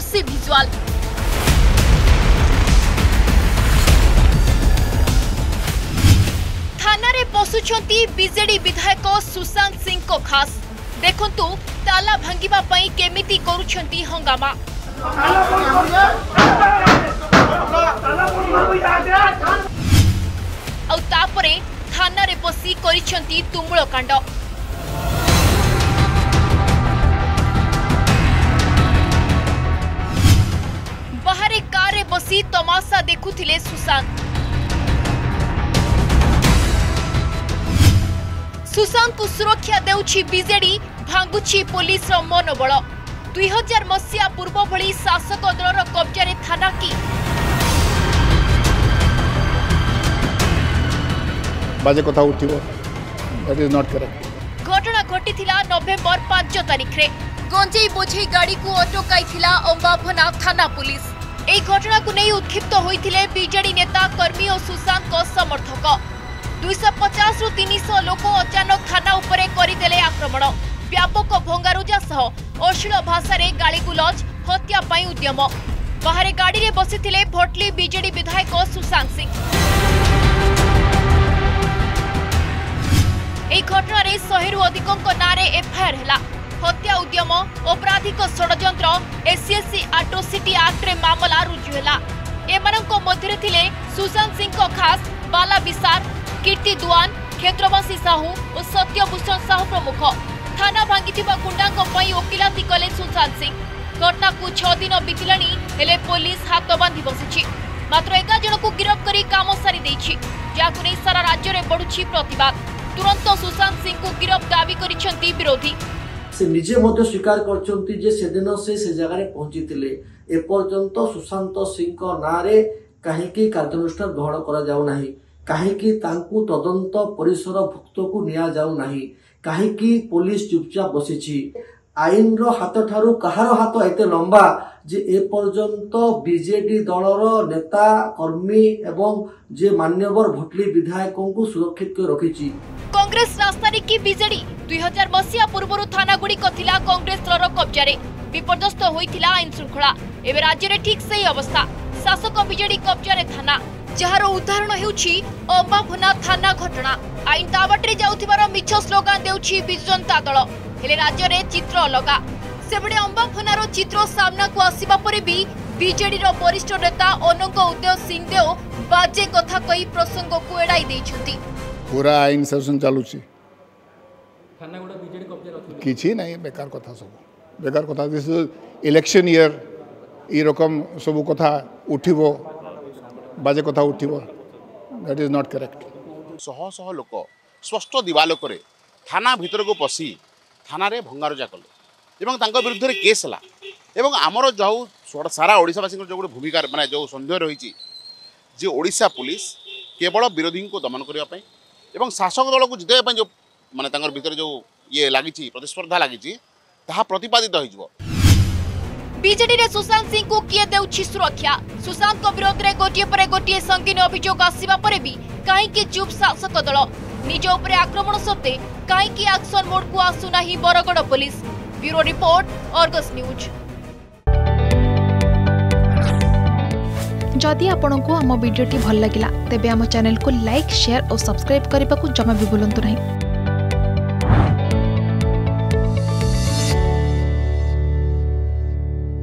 उससे विजुअल থানায় পশুচার বিজেডি বিধায়ক সুশান্ত সিং খাস দেখুন তালা ভাঙ্গা কেমিতি করছেন হঙ্গামা আপরে থানায় পশি করছেন তুমূল কাণ্ড ଆଶା ଦେଖୁଥିଲେ ସୁଶାନ୍ତ ସୁଶାନ୍ତଙ୍କୁ ସୁରକ୍ଷା ଦେଉଛି ବିଜେଡି ଭାଙ୍ଗୁଛି ପୋଲିସର ମନୋବଳ ଦୁଇ ହଜାର ମସିହା ପୂର୍ବ ଭଳି ଶାସକ ଦଳର କବ୍ଜାରେ ଥାନା କି ବାଜେ କଥା ଉଠିବ ଘଟଣା ଘଟିଥିଲା ନଭେମ୍ବର ପାଞ୍ଚ ତାରିଖରେ ଗଞ୍ଜେଇ ବୋଝେଇ ଗାଡ଼ିକୁ ଅଟକାଇଥିଲା ଅମ୍ବାଭନା ଥାନା ପୁଲିସ୍ এই ঘটনাকু নেই উৎক্ষিপ্ত হয়েছে বিজেডি নেতা কর্মী ও সুশান্ত সমর্থক দুইশ পচাশ রু তিনশ লোক অচানক থানা উপরে করিদেলে আক্রমণ ব্যাপক ভঙ্গারুজা সহ অশ্লীল ভাষার গাড়িগুলজ হত্যা পাই উদ্যম ବାହାରେ ଗାଡ଼ିରେ ବସିଥିଲେ ଭଟଲି ବିଜେଡି ବିଧାୟକ ସୁଶାନ୍ତ ସିଂ ଏହି ଘଟଣାରେ ଶହେରୁ ଅଧିକଙ୍କ ନାଁରେ ଏଫଆଇଆର ହେଲା হত্যা উদ্যম অপরাধিক ষড়যন্ত্র এসিএসসি আট্রোসিটি আক্টরে মামলা রুজু হল এমানক মধ্যে থিলে সুশান্ত সিং খাস বালা বিসার কীর্তি দুয়ান ক্ষেত্রবাসী সাহু ও সত্যভূষণ সাহু প্রমুখ থানা ভাঙ্গি গুন্ডাঙ্ ওকিলাতি কলে সুশান্ত সিং ঘটনাকু ছদিন বিতিলানি হলে পুলিশ হাত বাঁধি বসিছি মাত্র এগার জনক গিরফ করে কাম সারি দিয়েছি যাকে নিয়ে সারা রাজ্যের বড়ুছি প্রতবাদ তুরন্ত সুশান্ত সিং গিরফ দাবি করেছেন বিরোধী ସେ ନିଜେ ମଧ୍ୟ ସ୍ୱୀକାର କରିଛନ୍ତି ଯେ ସେଦିନ ସେ ସେ ଜାଗାରେ ପହଞ୍ଚିଥିଲେ ଏପର୍ଯ୍ୟନ୍ତ ସୁଶାନ୍ତ ସିଂଙ୍କ ନାଁରେ କାହିଁକି କାର୍ଯ୍ୟାନୁଷ୍ଠାନ ଗ୍ରହଣ କରାଯାଉନାହିଁ କାହିଁକି ତାଙ୍କୁ ତଦନ୍ତ ପରିସର ଭୁକ୍ତକୁ ନିଆଯାଉନାହିଁ କାହିଁକି ପୋଲିସ ଚୁପଚାପ ବସିଛି ଆଇନର ହାତଠାରୁ କାହାର ହାତ ଏତେ ଲମ୍ବା ଯେ ଏପର୍ଯ୍ୟନ୍ତ ବିଜେଡି ଦଳର ନେତା କର୍ମୀ ଏବଂ ଯେ ମାନ୍ୟବର ଭଟଲି ବିଧାୟକଙ୍କୁ ସୁରକ୍ଷିତ କରି ରଖିଛି କଂଗ୍ରେସ ରାସ୍ତାରେ କି ବିଜେଡି ଦୁଇ ହଜାର ମସିହା ପୂର୍ବରୁ ଥାନାଗୁଡ଼ିକ ଥିଲା କଂଗ୍ରେସ ଦଳର କବ୍ଜାରେ ବିପର୍ଯ୍ୟସ୍ତ ହୋଇଥିଲା ଆଇନ ଶୃଙ୍ଖଳା ଏବେ ରାଜ୍ୟରେ ଠିକ୍ ସେହି ଅବସ୍ଥା ଶାସକ ବିଜେଡି କବ୍ଜାରେ ଥାନା ଯାହାର ଉଦାହରଣ ହେଉଛି ଅମ୍ବାଭୁନା ଥାନା ଘଟଣା ଆଇନ ଦାବାଟରେ ଯାଉଥିବାର ମିଛ ସ୍ଲୋଗାନ ଦେଉଛି ବିଜୁ ଜନତା ଦଳ ହେଲେ ରାଜ୍ୟରେ ଚିତ୍ର ଅଲଗା ସେଭଳି ଅମ୍ବାଖନାର ଚିତ୍ର ସାମ୍ନାକୁ ଆସିବା ପରେ ବି ବିଜେଡିର ବରିଷ୍ଠ ନେତା ଅନଙ୍କ ଉଦୟ ସିଂ ଦେଓ ବାଜେ କଥା କହି ପ୍ରସଙ୍ଗକୁ ଏଡ଼ାଇ ଦେଇଛନ୍ତି ପୁରା ଆଇନ ସେକ୍ସନ ଚାଲୁଛି କିଛି ନାହିଁ ବେକାର କଥା ସବୁ ବେକାର କଥା ଇଲେକ୍ସନ ଇୟର এই ସବୁ କଥା ଉଠିବ ବାଜେ କଥା ଉଠିବ উঠিব ଇଜ୍ ইজ নট ଶହ ଶହ ଲୋକ লোক স্পষ্ট দিবালোকরে থানা ভিতরক পশি থানার ভঙ্গারুজা কলে এবং তাঙ্ক বিরুদ্ধে কেস হল এবং আমার যাও সারা ওড়শাবাসী যে গোটে ভূমিকা মানে যে সন্দেহ রয়েছে যে ওড়শা পুলিশ কেবল বিরোধী দমন করা এবং শাসক দলক জিতাই যে মানে তাঁর ভিতরে যে ইয়ে লাগিছি প্রতিস্পর্ধা লাগিছি তাহা প্রতিপাদিত হয়েযিব বিজেডি সুশান্ত সিং কে দে সুরক্ষা সুশান্ত বিরোধে ଗୋଟିଏ পরে ଗୋଟିଏ সঙ্গীন অভিযোগ আসবে ପରେ ବି କାହିଁକି ଚୁପ୍ ଶାସକ ଦଳ निज आक्रमण सत्वे कहीं आक्शन मोड को आसुना Bargarh police bureau report Argus news जदि आपण आम भिड्टे भल लगा तेब चेल को लाइक सेयार और सब्सक्राइब करने को जमा भी भूलु ना